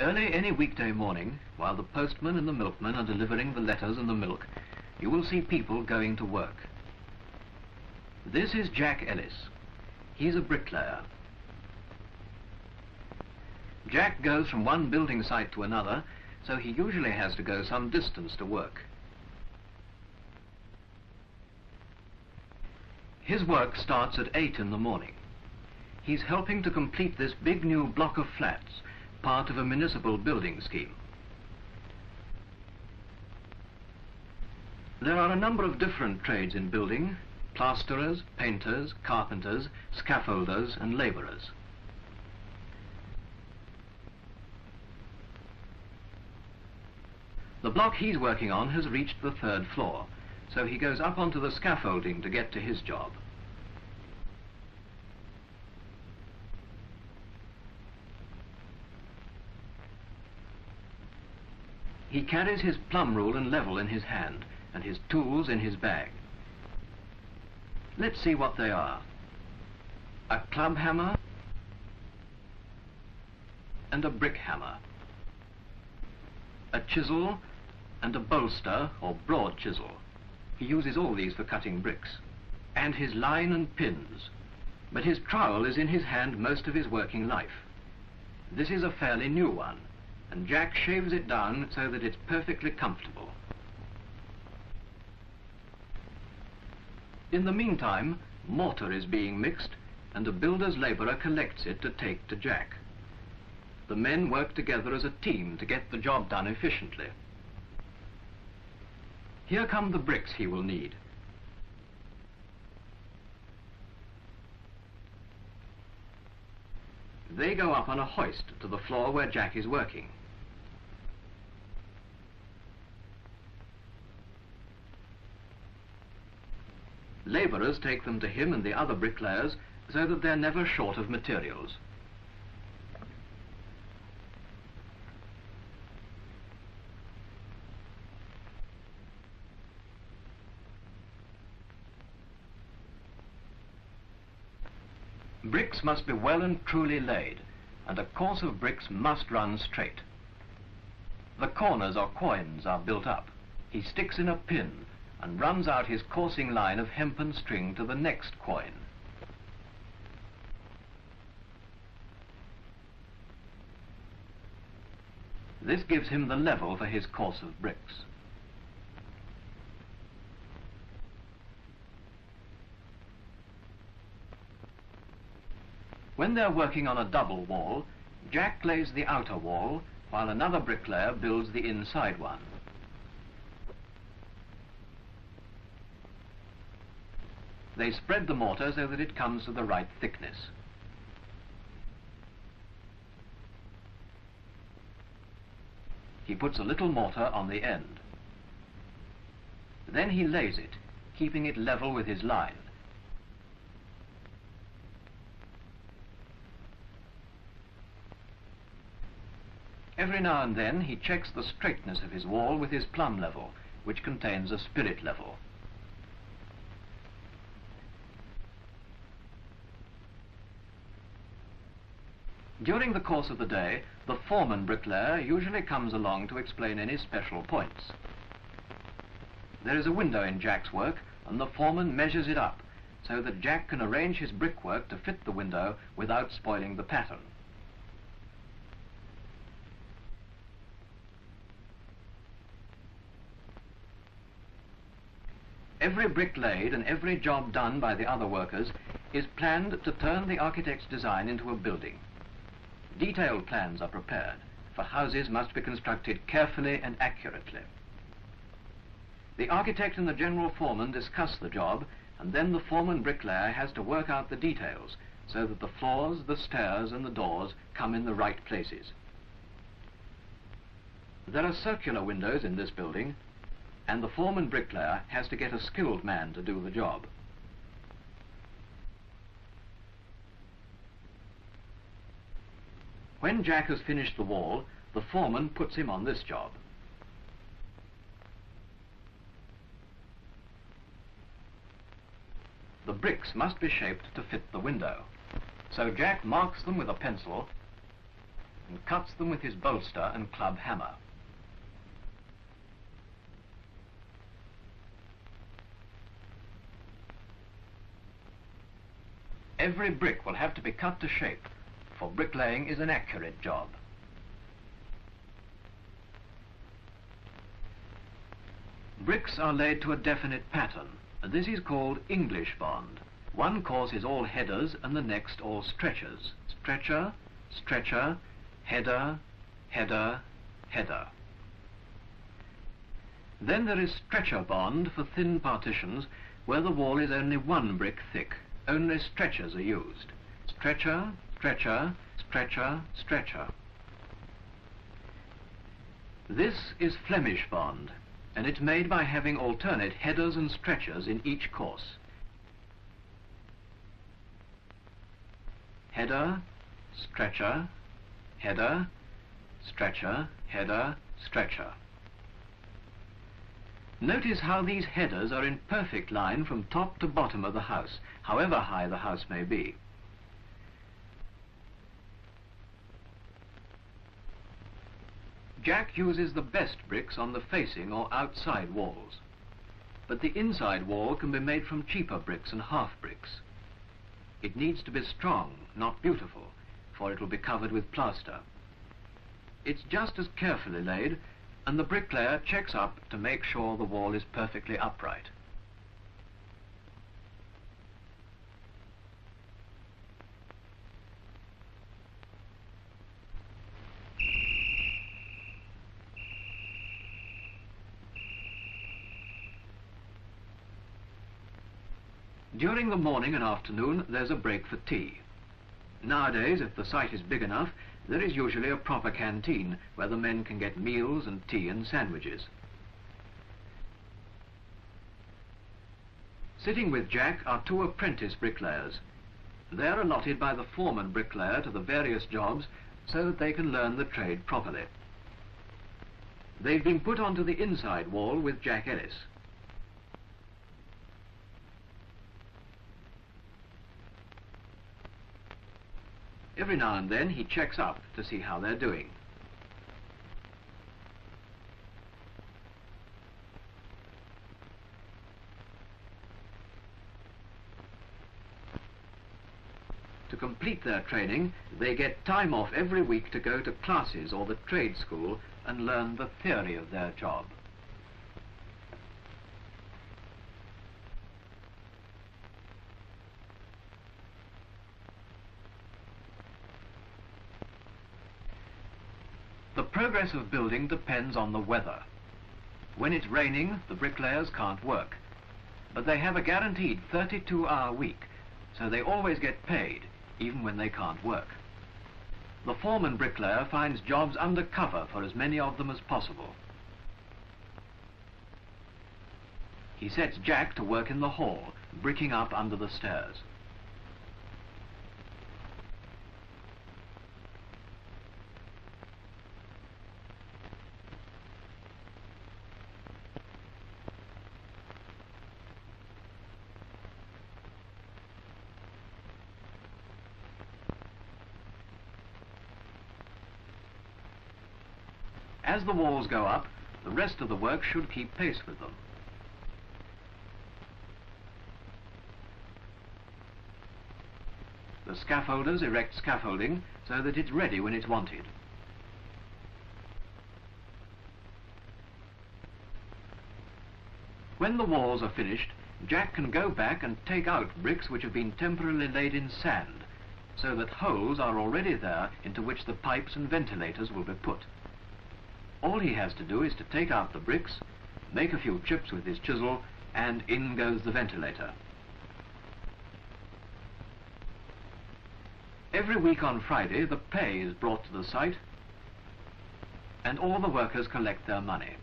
Early any weekday morning, while the postman and the milkman are delivering the letters and the milk, you will see people going to work. This is Jack Ellis. He's a bricklayer. Jack goes from one building site to another, so he usually has to go some distance to work. His work starts at 8 in the morning. He's helping to complete this big new block of flats, part of a municipal building scheme. There are a number of different trades in building, plasterers, painters, carpenters, scaffolders and labourers. The block he's working on has reached the third floor, so he goes up onto the scaffolding to get to his job. He carries his plumb rule and level in his hand and his tools in his bag. Let's see what they are. A club hammer and a brick hammer. A chisel and a bolster or broad chisel. He uses all these for cutting bricks. And his line and pins. But his trowel is in his hand most of his working life. This is a fairly new one and Jack shaves it down so that it's perfectly comfortable. In the meantime, mortar is being mixed and a builder's labourer collects it to take to Jack. The men work together as a team to get the job done efficiently. Here come the bricks he will need. They go up on a hoist to the floor where Jack is working. Labourers take them to him and the other bricklayers so that they're never short of materials. Bricks must be well and truly laid, and a course of bricks must run straight. The corners or quoins are built up. He sticks in a pin and runs out his coursing line of hempen string to the next quoin. This gives him the level for his course of bricks. When they're working on a double wall, Jack lays the outer wall, while another bricklayer builds the inside one. They spread the mortar so that it comes to the right thickness. He puts a little mortar on the end. Then he lays it, keeping it level with his line. Every now and then he checks the straightness of his wall with his plumb level, which contains a spirit level. During the course of the day, the foreman bricklayer usually comes along to explain any special points. There is a window in Jack's work, and the foreman measures it up, so that Jack can arrange his brickwork to fit the window without spoiling the pattern. Every brick laid and every job done by the other workers is planned to turn the architect's design into a building. Detailed plans are prepared, for houses must be constructed carefully and accurately. The architect and the general foreman discuss the job, and then the foreman bricklayer has to work out the details so that the floors, the stairs and the doors come in the right places. There are circular windows in this building, and the foreman bricklayer has to get a skilled man to do the job. When Jack has finished the wall, the foreman puts him on this job. The bricks must be shaped to fit the window. So Jack marks them with a pencil and cuts them with his bolster and club hammer. Every brick will have to be cut to shape, for bricklaying is an accurate job. Bricks are laid to a definite pattern, and this is called English bond. One course is all headers and the next all stretchers. Stretcher, stretcher, header, header, header. Then there is stretcher bond for thin partitions where the wall is only one brick thick only stretchers are used. Stretcher, stretcher, stretcher, stretcher. This is Flemish bond, and it's made by having alternate headers and stretchers in each course. Header, stretcher, header, stretcher, header, stretcher. Notice how these headers are in perfect line from top to bottom of the house, however high the house may be. Jack uses the best bricks on the facing or outside walls, but the inside wall can be made from cheaper bricks and half bricks. It needs to be strong, not beautiful, for it will be covered with plaster. It's just as carefully laid and the bricklayer checks up to make sure the wall is perfectly upright. During the morning and afternoon, there's a break for tea. Nowadays, if the site is big enough, there is usually a proper canteen where the men can get meals and tea and sandwiches. Sitting with Jack are two apprentice bricklayers. They are allotted by the foreman bricklayer to the various jobs so that they can learn the trade properly. They've been put onto the inside wall with Jack Ellis. Every now and then he checks up to see how they're doing. To complete their training, they get time off every week to go to classes or the trade school and learn the theory of their job. Progress of building depends on the weather. When it's raining, the bricklayers can't work. But they have a guaranteed 32-hour week, so they always get paid, even when they can't work. The foreman bricklayer finds jobs under cover for as many of them as possible. He sets Jack to work in the hall, bricking up under the stairs. As the walls go up, the rest of the work should keep pace with them. The scaffolders erect scaffolding so that it's ready when it's wanted. When the walls are finished, Jack can go back and take out bricks which have been temporarily laid in sand, so that holes are already there into which the pipes and ventilators will be put. All he has to do is to take out the bricks, make a few chips with his chisel, and in goes the ventilator. Every week on Friday, the pay is brought to the site, and all the workers collect their money.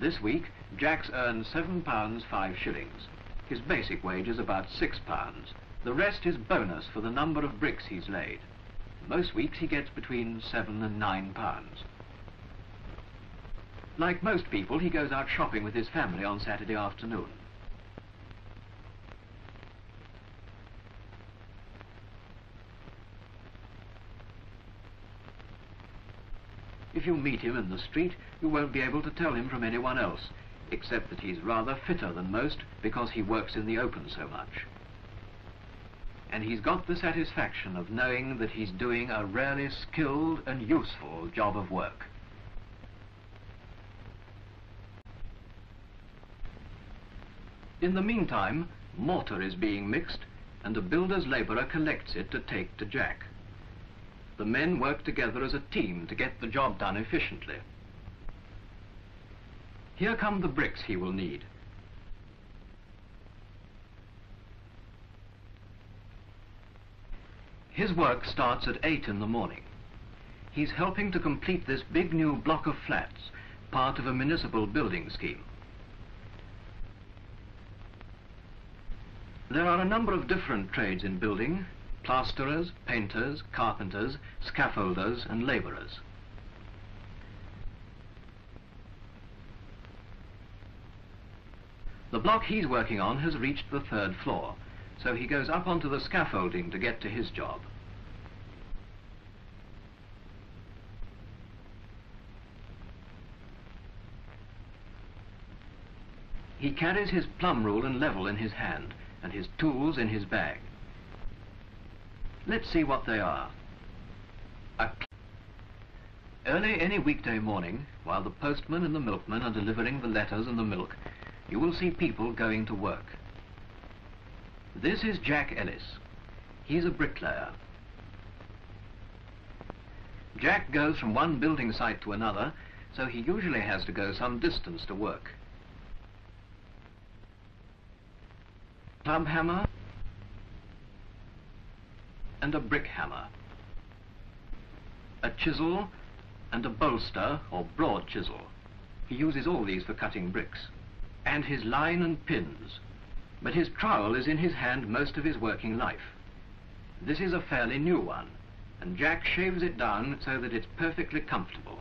This week, Jack's earned seven pounds five shillings. His basic wage is about six pounds. The rest is bonus for the number of bricks he's laid. Most weeks he gets between seven and nine pounds. Like most people, he goes out shopping with his family on Saturday afternoon. If you meet him in the street, you won't be able to tell him from anyone else, except that he's rather fitter than most because he works in the open so much. And he's got the satisfaction of knowing that he's doing a really skilled and useful job of work. In the meantime, mortar is being mixed and the builder's labourer collects it to take to Jack. The men work together as a team to get the job done efficiently. Here come the bricks he will need. His work starts at 8 in the morning. He's helping to complete this big new block of flats, part of a municipal building scheme. There are a number of different trades in building, plasterers, painters, carpenters, scaffolders and labourers. The block he's working on has reached the third floor, so he goes up onto the scaffolding to get to his job. He carries his plumb rule and level in his hand and his tools in his bag. Let's see what they are. Early any weekday morning, while the postman and the milkman are delivering the letters and the milk, you will see people going to work. This is Jack Ellis. He's a bricklayer. Jack goes from one building site to another, so he usually has to go some distance to work. club hammer and a brick hammer, a chisel and a bolster or broad chisel. He uses all these for cutting bricks, and his line and pins. But his trowel is in his hand most of his working life. This is a fairly new one, and Jack shaves it down so that it's perfectly comfortable.